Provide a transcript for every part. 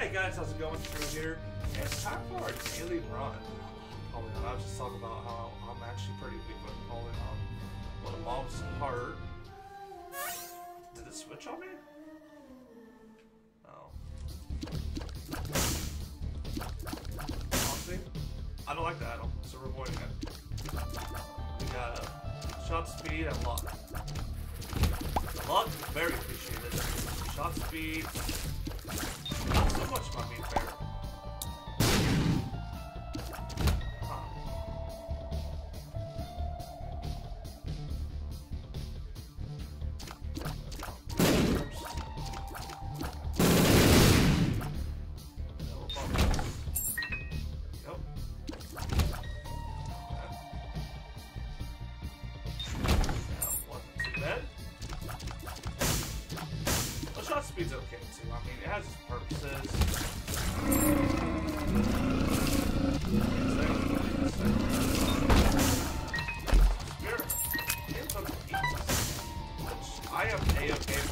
Hey guys, how's it going? True here. It's time for our daily run. On, I was just talking about how I'm actually pretty weak with holding on. Well, mom's heart. Did it switch on me? Oh. Honestly, I don't like the item, so we're avoiding it. We got uh, shot speed and luck. Luck, very appreciated. Shot speed, not so much, my being fair.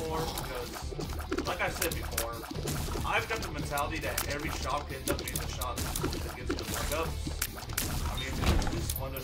A-okay because, like I said before, I've got the mentality that every shop can end up being a shot that gives me the markups. I mean, there's at least one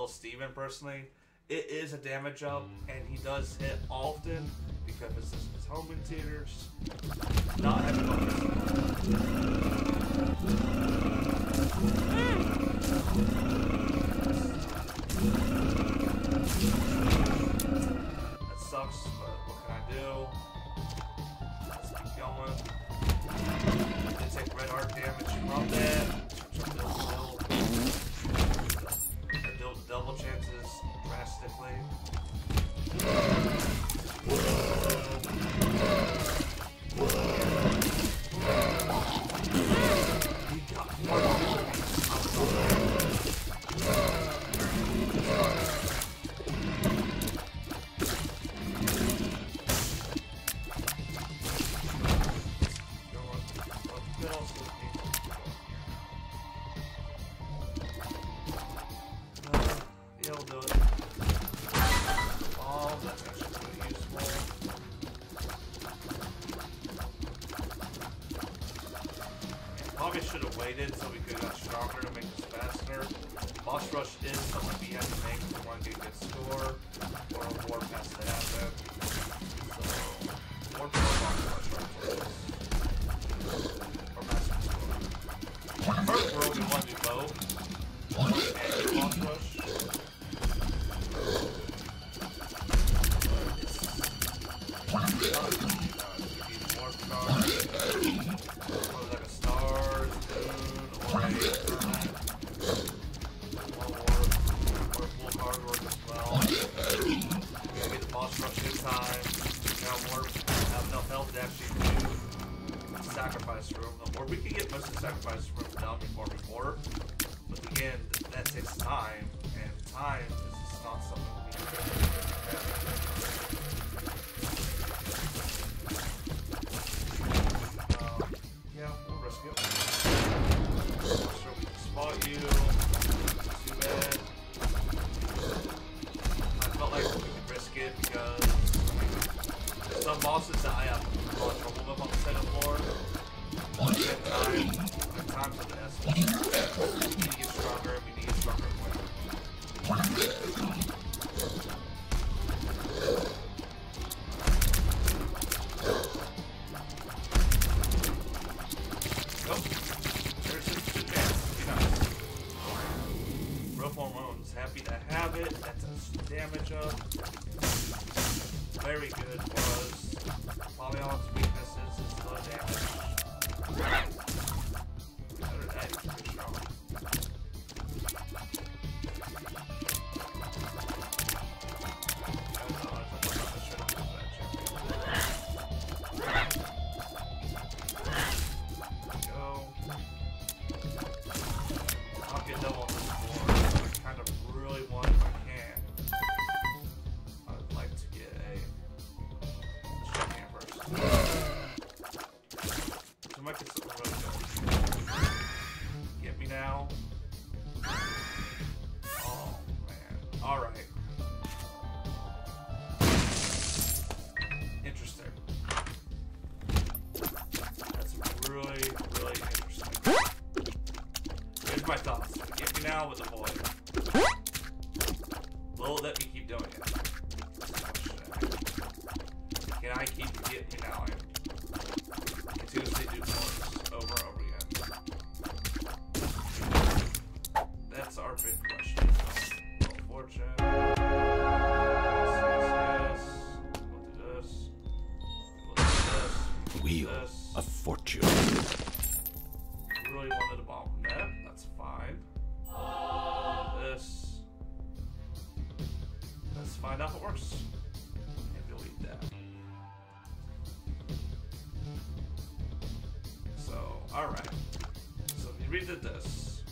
Lil Steven personally. It is a damage up, and he does hit often because it's his, his homing theaters. Not having. That sucks, but what can I do? We'll do it. Oh, that's actually useful. Probably should have waited so we could have got stronger to make this faster. Boss rush is something we have to make if we want to a good We did this.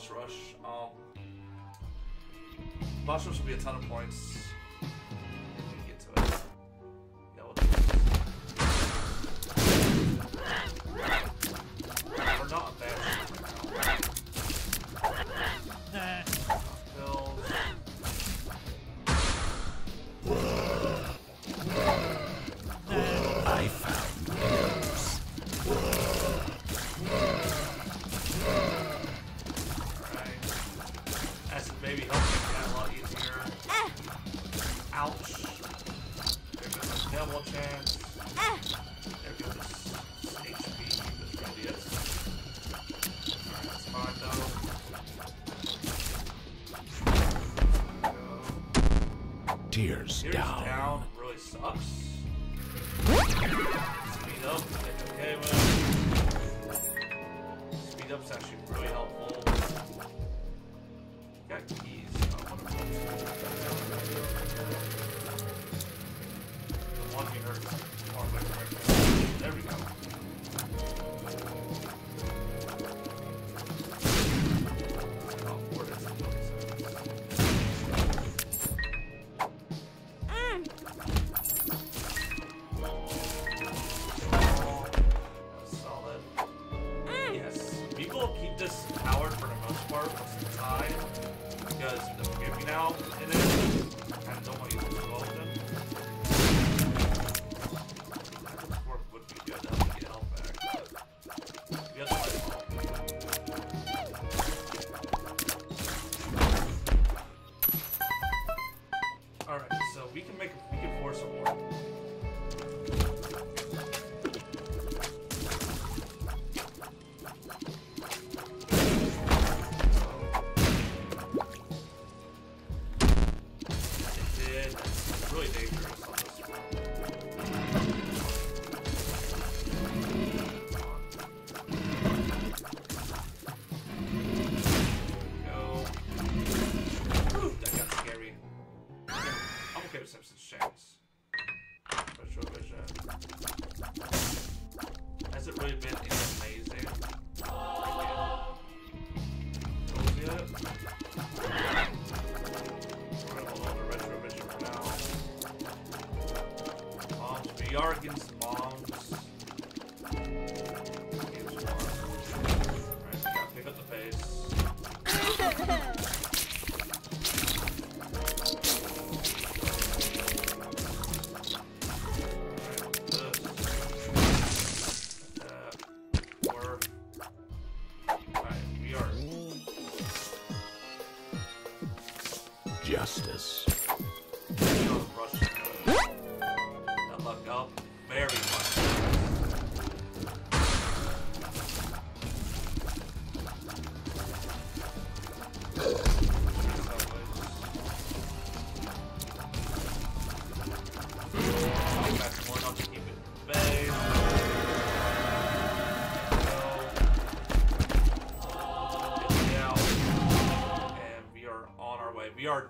Boss Rush. Um, Boss Rush will be a ton of points.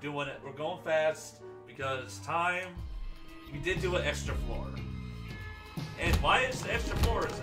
doing it. We're going fast because time. We did do an extra floor. And why is the extra floor is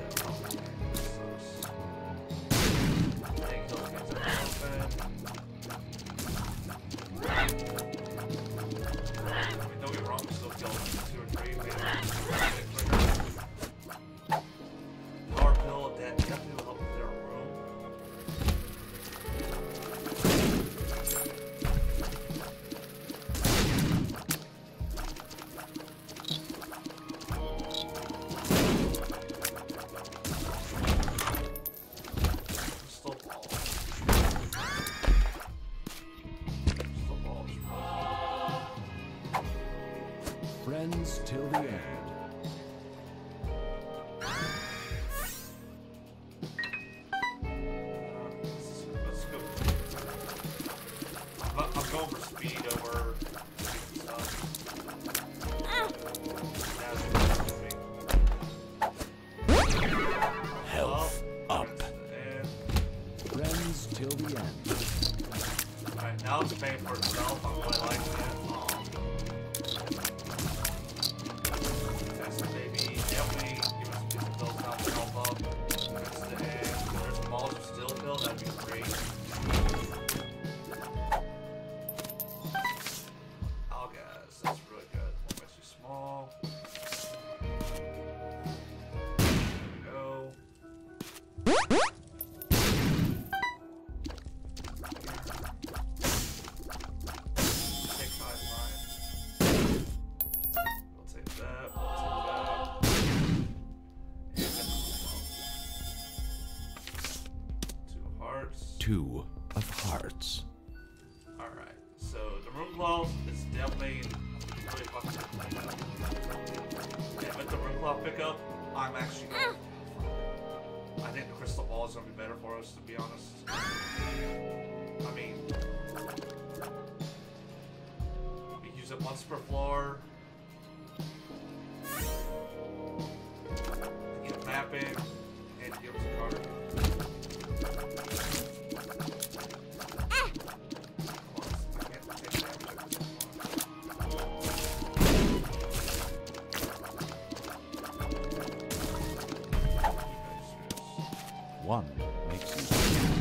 two of hearts. All right, so the room claw is definitely really fucking yeah, with the room claw pickup, I'm actually. Gonna, I think the crystal ball is gonna be better for us, to be honest. I mean, we use it once per floor. one makes you.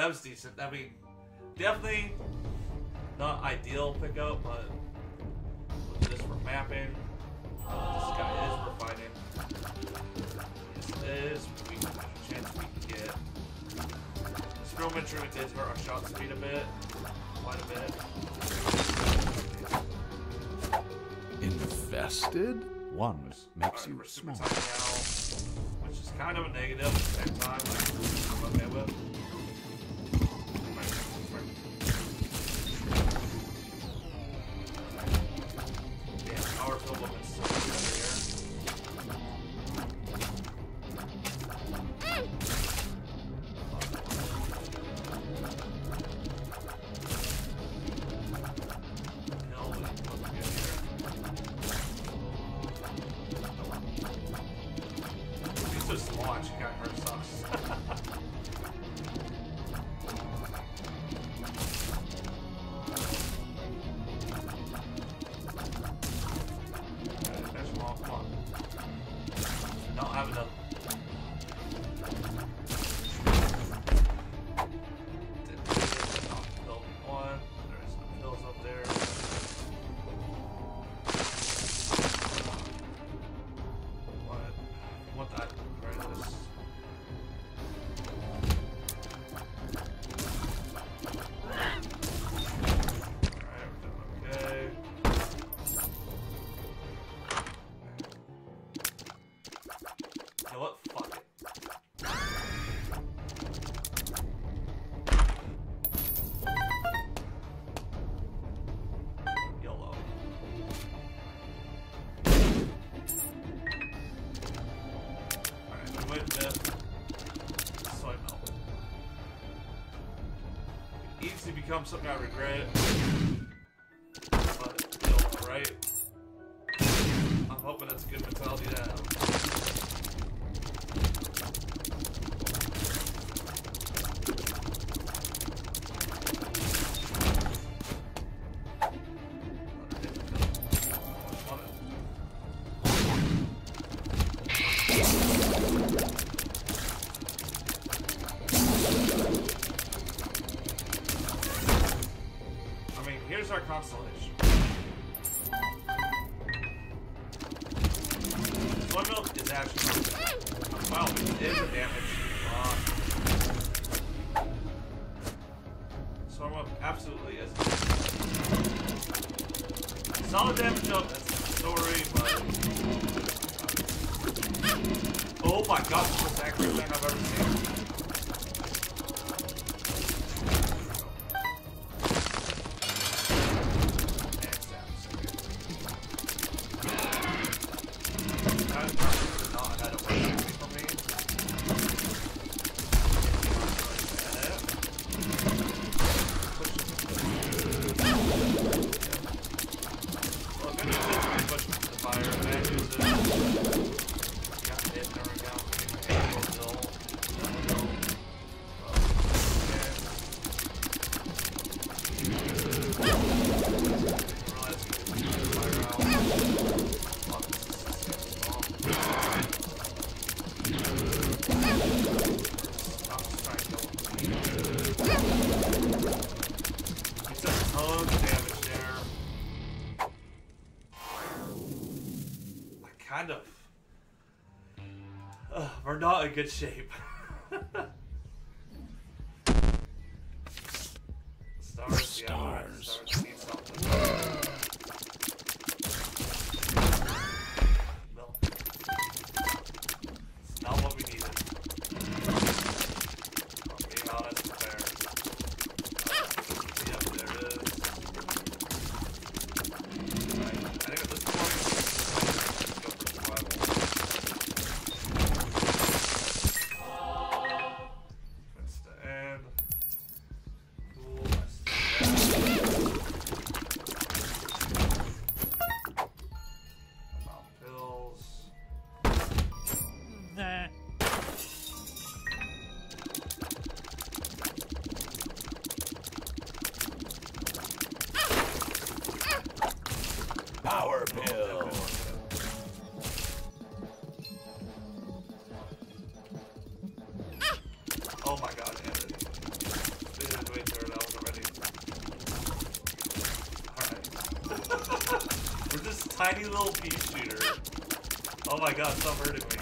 That was decent. I mean, definitely not ideal pickup, but with this for mapping, this guy is refining. This is we chance we can get. Experimental did hurt our shot speed a bit, quite a bit. Infested? One makes you We're super small. now, which is kind of a negative at the same time. Like, I'm okay with. Something I regret. Here's our constellation. Soy milk is actually wow, it is a damage. Uh, soy milk absolutely is. Solid damage up, that's the story, but Oh my god, this is the thing I've ever seen. Not in good shape. tiny little pea shooter. Oh my god, stop hurting me.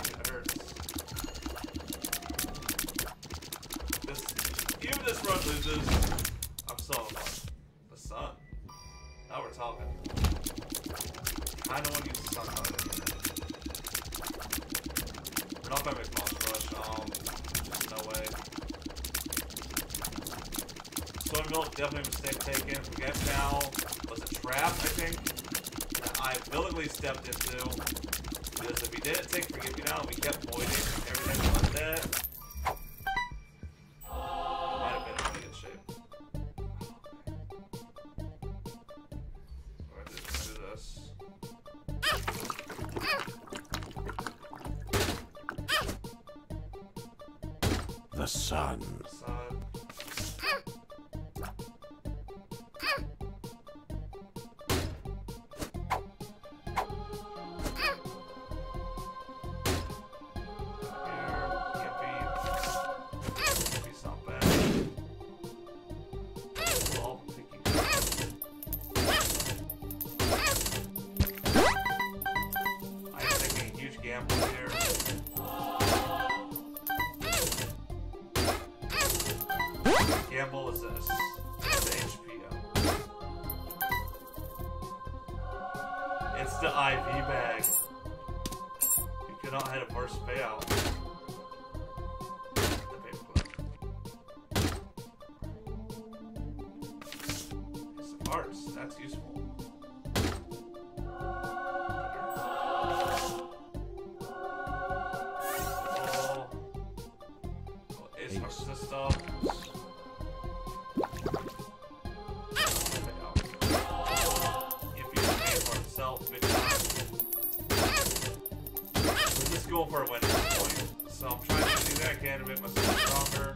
go for a win at this point. So I'm trying to do that I can to make myself stronger.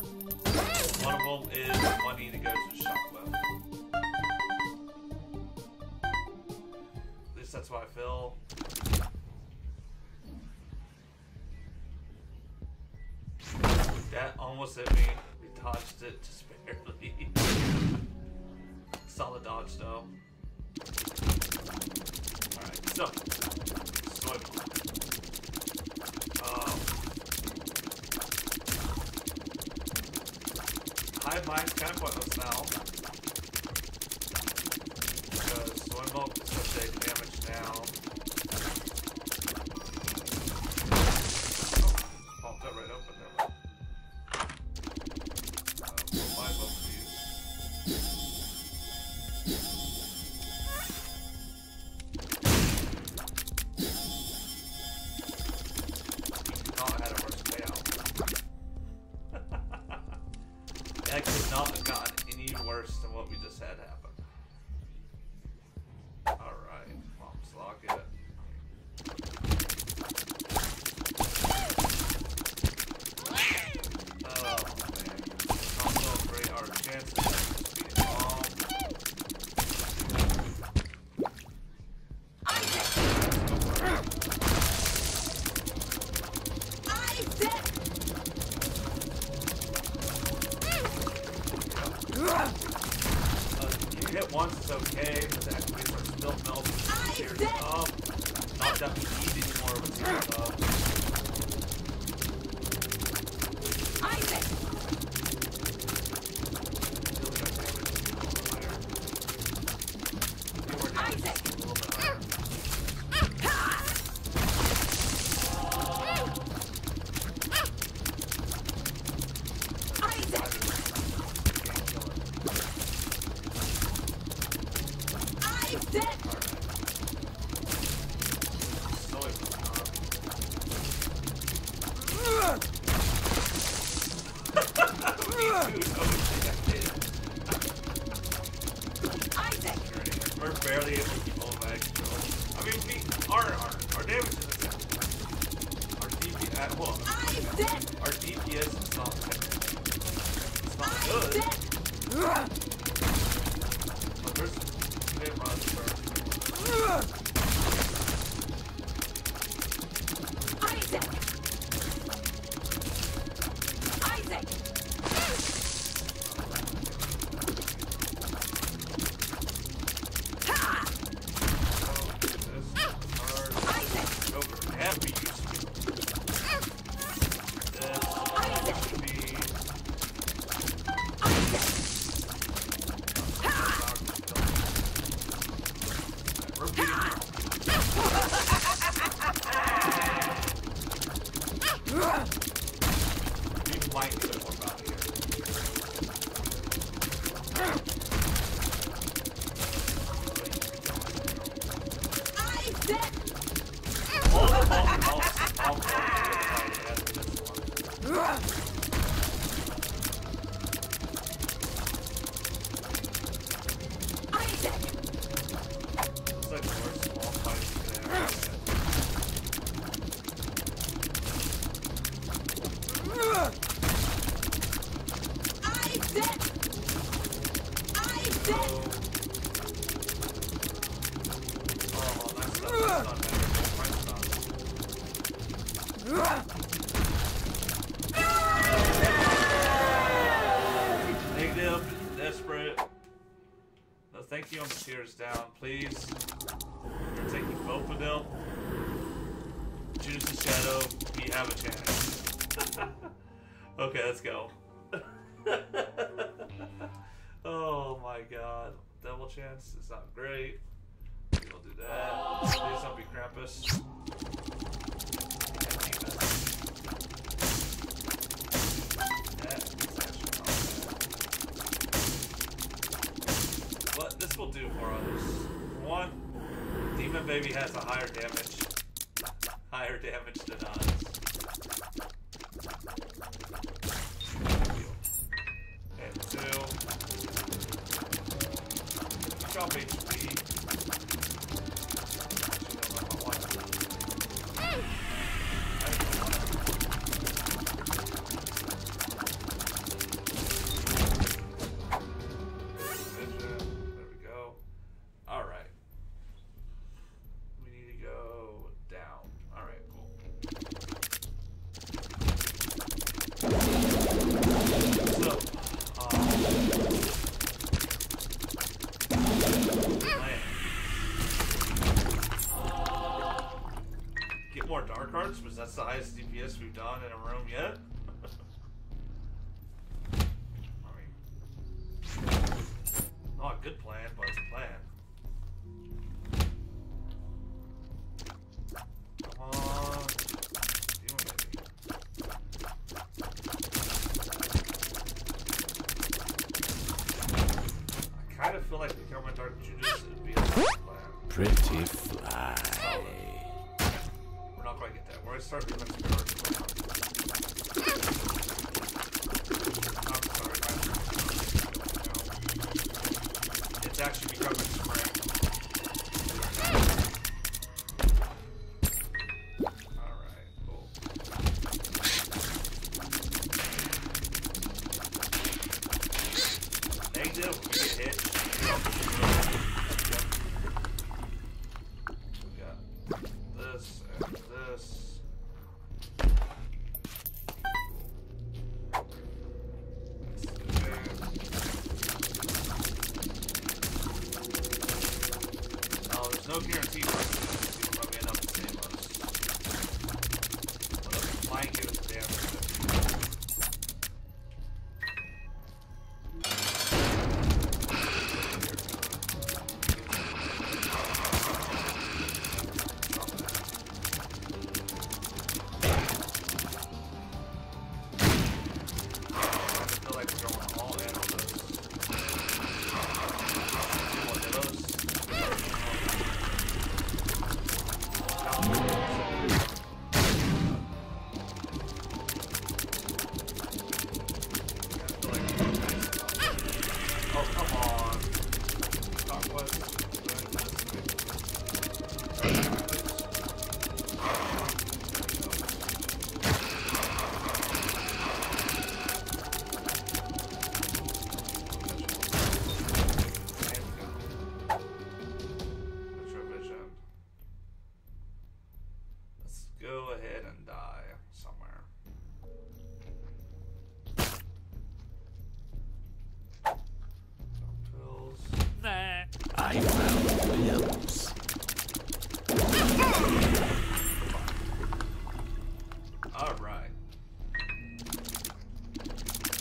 One of them is money that goes to Shockwave. At least that's what I feel. That almost hit me. We touched it just barely. Solid dodge though. Alright, so. Soybean. I might pinpoint this now. Because one bulb does such a damage now. We're barely able to keep all of extra. I mean, we, our, our, damage is Our DPS, well, our DPS is not, it's not good. Do for. One, Demon Baby has a higher damage. Higher damage than us. Kind of feel like becoming Dark Judas would be a good. Pretty fly. We're not going to get that. We're going to start doing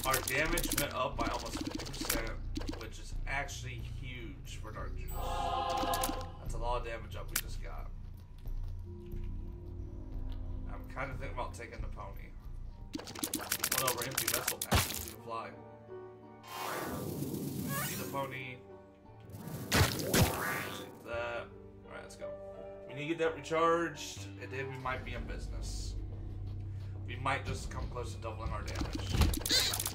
Our damage went up by almost 50%, which is actually huge for Dark Judas. That's a lot of damage up we just got. I'm kind of thinking about taking the pony. No, we're empty vessel now. We can fly. Need the pony. Take that. Alright, let's go. We need to get that recharged, and then we might be in business. We might just come close to doubling our damage.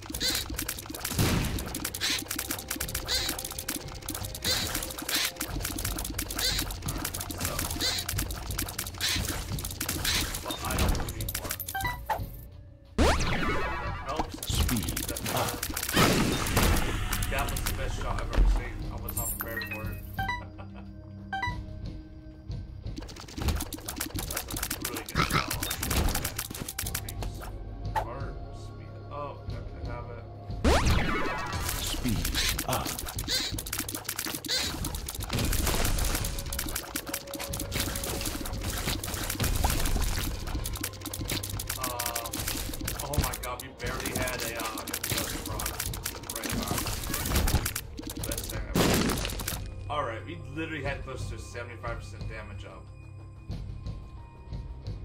Literally had close to 75% damage up.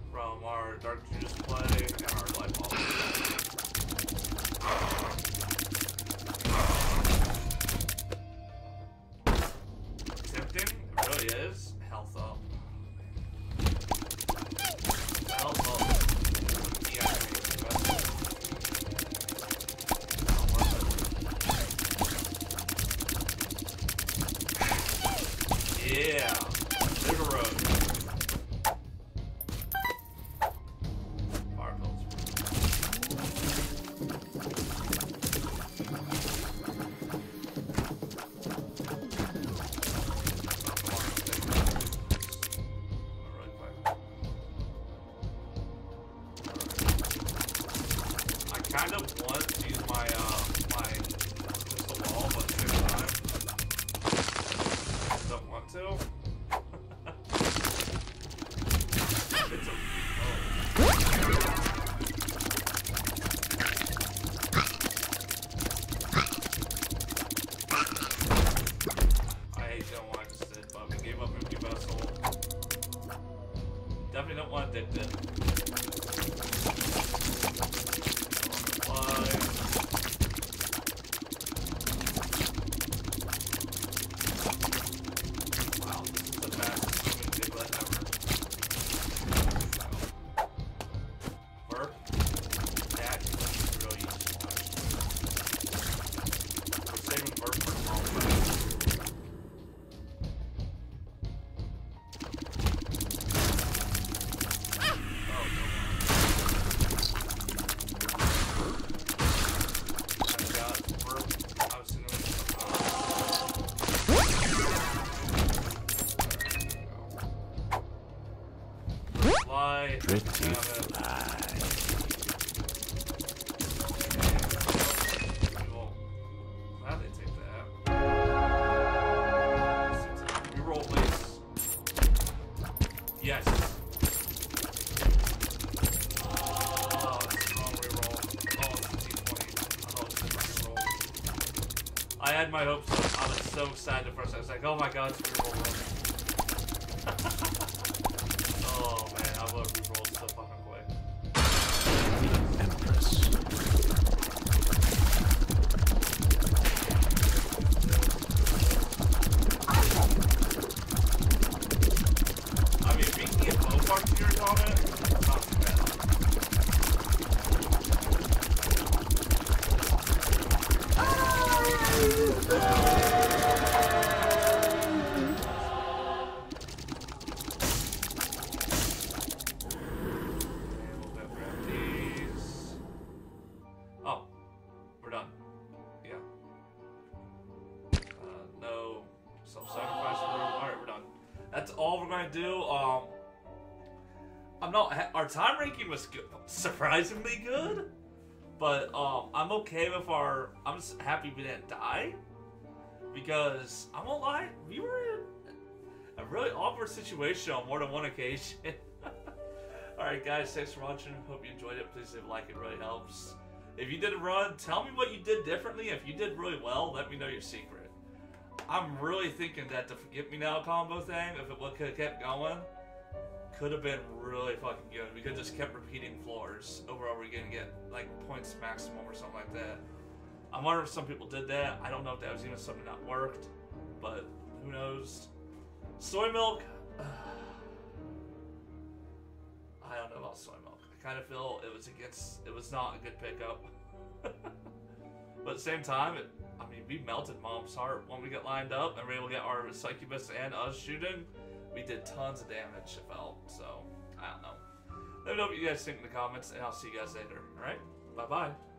From our Dark Judas play was so excited for a second. I was like, oh my god, it's a That's all we're gonna do. Um, I'm not. Our time ranking was good, surprisingly good, but um, I'm okay with our. I'm just happy we didn't die because I won't lie, we were in a really awkward situation on more than one occasion. Alright guys, thanks for watching. Hope you enjoyed it. Please leave a like, it really helps. If you did a run, tell me what you did differently. If you did really well, let me know your secret. I'm really thinking that the Forget Me Now combo thing, if it would have kept going, could have been really fucking good. We could just kept repeating floors over and over again and get like points maximum or something like that. I'm wondering if some people did that. I don't know if that was even something that worked, but who knows? Soy milk. I don't know about soy milk. I kind of feel it was against. It was not a good pickup. but at the same time, it, I we melted Mom's heart when we got lined up and we were able to get our succubus and us shooting. We did tons of damage. It felt so. I don't know. Let me know what you guys think in the comments, and I'll see you guys later. All right. Bye bye.